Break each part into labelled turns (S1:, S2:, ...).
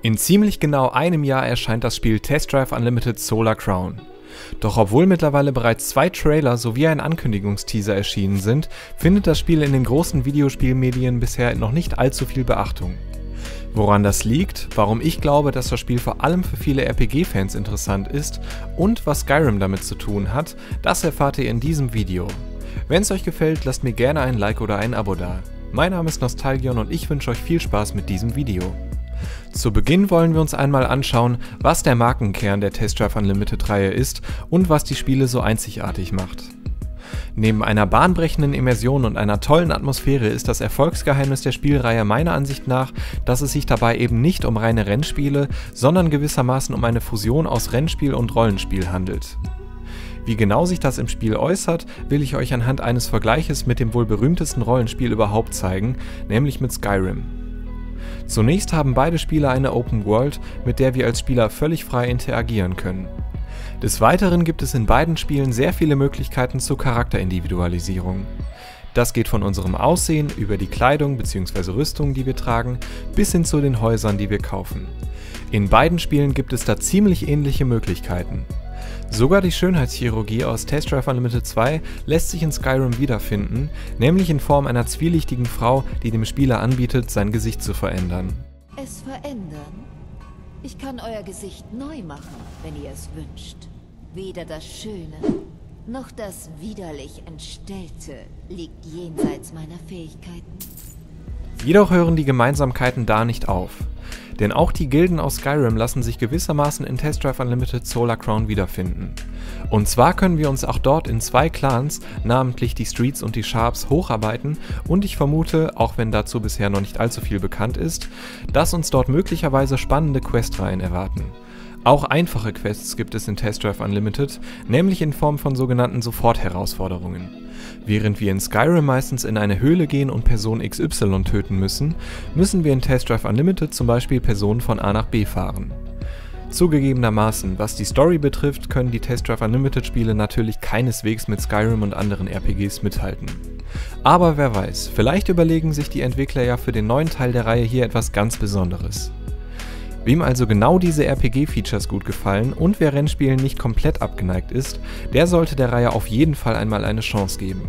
S1: In ziemlich genau einem Jahr erscheint das Spiel Test Drive Unlimited Solar Crown. Doch obwohl mittlerweile bereits zwei Trailer sowie ein Ankündigungsteaser erschienen sind, findet das Spiel in den großen Videospielmedien bisher noch nicht allzu viel Beachtung. Woran das liegt, warum ich glaube, dass das Spiel vor allem für viele RPG-Fans interessant ist und was Skyrim damit zu tun hat, das erfahrt ihr in diesem Video. Wenn es euch gefällt, lasst mir gerne ein Like oder ein Abo da. Mein Name ist Nostalgion und ich wünsche euch viel Spaß mit diesem Video. Zu Beginn wollen wir uns einmal anschauen, was der Markenkern der Test Drive Unlimited Reihe ist und was die Spiele so einzigartig macht. Neben einer bahnbrechenden Immersion und einer tollen Atmosphäre ist das Erfolgsgeheimnis der Spielreihe meiner Ansicht nach, dass es sich dabei eben nicht um reine Rennspiele, sondern gewissermaßen um eine Fusion aus Rennspiel und Rollenspiel handelt. Wie genau sich das im Spiel äußert, will ich euch anhand eines Vergleiches mit dem wohl berühmtesten Rollenspiel überhaupt zeigen, nämlich mit Skyrim. Zunächst haben beide Spiele eine Open World, mit der wir als Spieler völlig frei interagieren können. Des Weiteren gibt es in beiden Spielen sehr viele Möglichkeiten zur Charakterindividualisierung. Das geht von unserem Aussehen über die Kleidung bzw. Rüstung, die wir tragen, bis hin zu den Häusern, die wir kaufen. In beiden Spielen gibt es da ziemlich ähnliche Möglichkeiten. Sogar die Schönheitschirurgie aus Test Drive Unlimited 2 lässt sich in Skyrim wiederfinden, nämlich in Form einer zwielichtigen Frau, die dem Spieler anbietet, sein Gesicht zu verändern.
S2: Es verändern? Ich kann euer Gesicht neu machen, wenn ihr es wünscht. Weder das Schöne noch das widerlich Entstellte liegt jenseits meiner Fähigkeiten.
S1: Jedoch hören die Gemeinsamkeiten da nicht auf. Denn auch die Gilden aus Skyrim lassen sich gewissermaßen in Test Drive Unlimited Solar Crown wiederfinden. Und zwar können wir uns auch dort in zwei Clans, namentlich die Streets und die Sharps, hocharbeiten und ich vermute, auch wenn dazu bisher noch nicht allzu viel bekannt ist, dass uns dort möglicherweise spannende Questreihen erwarten. Auch einfache Quests gibt es in Test Drive Unlimited, nämlich in Form von sogenannten Sofortherausforderungen. Während wir in Skyrim meistens in eine Höhle gehen und Person XY töten müssen, müssen wir in Test Drive Unlimited zum Beispiel Personen von A nach B fahren. Zugegebenermaßen, was die Story betrifft, können die Test Drive Unlimited Spiele natürlich keineswegs mit Skyrim und anderen RPGs mithalten. Aber wer weiß, vielleicht überlegen sich die Entwickler ja für den neuen Teil der Reihe hier etwas ganz Besonderes. Wem also genau diese RPG-Features gut gefallen und wer Rennspielen nicht komplett abgeneigt ist, der sollte der Reihe auf jeden Fall einmal eine Chance geben.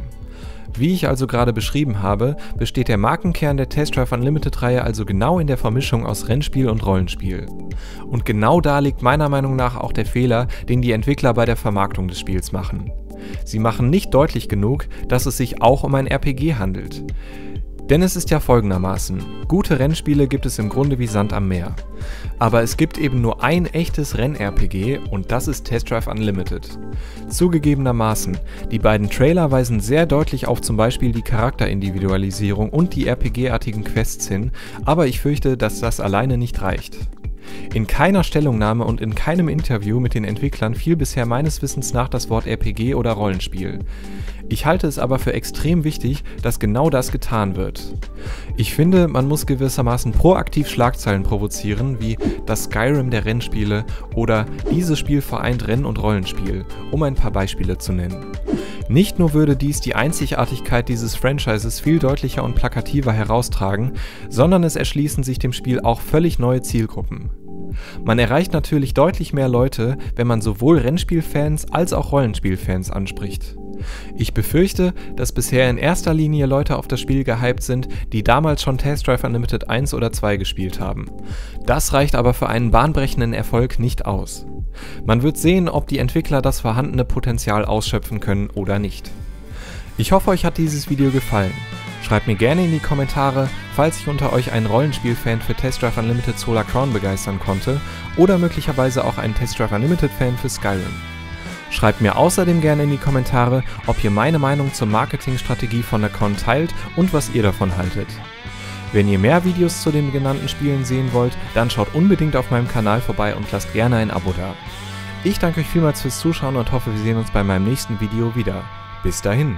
S1: Wie ich also gerade beschrieben habe, besteht der Markenkern der Test Drive Unlimited Reihe also genau in der Vermischung aus Rennspiel und Rollenspiel. Und genau da liegt meiner Meinung nach auch der Fehler, den die Entwickler bei der Vermarktung des Spiels machen. Sie machen nicht deutlich genug, dass es sich auch um ein RPG handelt. Denn es ist ja folgendermaßen, gute Rennspiele gibt es im Grunde wie Sand am Meer. Aber es gibt eben nur ein echtes Renn-RPG und das ist Test Drive Unlimited. Zugegebenermaßen, die beiden Trailer weisen sehr deutlich auf zum Beispiel die Charakterindividualisierung und die RPG-artigen Quests hin, aber ich fürchte, dass das alleine nicht reicht. In keiner Stellungnahme und in keinem Interview mit den Entwicklern fiel bisher meines Wissens nach das Wort RPG oder Rollenspiel. Ich halte es aber für extrem wichtig, dass genau das getan wird. Ich finde, man muss gewissermaßen proaktiv Schlagzeilen provozieren, wie das Skyrim der Rennspiele oder dieses Spiel vereint Renn- und Rollenspiel, um ein paar Beispiele zu nennen. Nicht nur würde dies die Einzigartigkeit dieses Franchises viel deutlicher und plakativer heraustragen, sondern es erschließen sich dem Spiel auch völlig neue Zielgruppen. Man erreicht natürlich deutlich mehr Leute, wenn man sowohl Rennspielfans als auch Rollenspielfans anspricht. Ich befürchte, dass bisher in erster Linie Leute auf das Spiel gehypt sind, die damals schon Test Drive Unlimited 1 oder 2 gespielt haben. Das reicht aber für einen bahnbrechenden Erfolg nicht aus. Man wird sehen, ob die Entwickler das vorhandene Potenzial ausschöpfen können oder nicht. Ich hoffe, euch hat dieses Video gefallen. Schreibt mir gerne in die Kommentare, falls ich unter euch einen Rollenspielfan für Test Drive Unlimited Solar Crown begeistern konnte oder möglicherweise auch einen Test Drive Unlimited Fan für Skyrim. Schreibt mir außerdem gerne in die Kommentare, ob ihr meine Meinung zur Marketingstrategie von Con teilt und was ihr davon haltet. Wenn ihr mehr Videos zu den genannten Spielen sehen wollt, dann schaut unbedingt auf meinem Kanal vorbei und lasst gerne ein Abo da. Ich danke euch vielmals fürs Zuschauen und hoffe, wir sehen uns bei meinem nächsten Video wieder. Bis dahin.